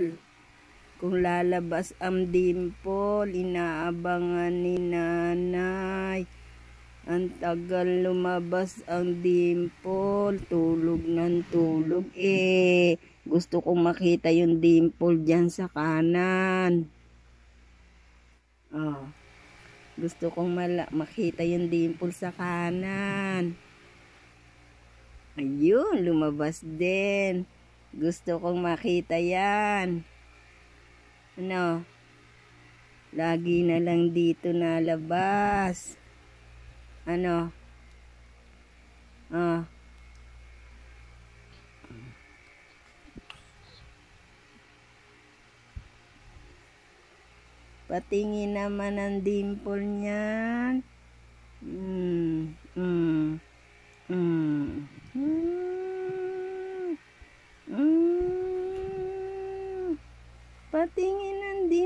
dimple. Kung lalabas ang dimple, inaabangan ni nanay. Ang tagal lumabas ang dimple, tulog ng tulog. Eh, gusto kong makita yung dimple dyan sa kanan. Oh. Gusto kong mala makita yung dimple sa kanan. Ayun, lumabas din. Gusto kong makita yan. Ano? Lagi na lang dito nalabas. Ano? Ah. Patingin naman ang dimple niyan. Patingin ang dimple.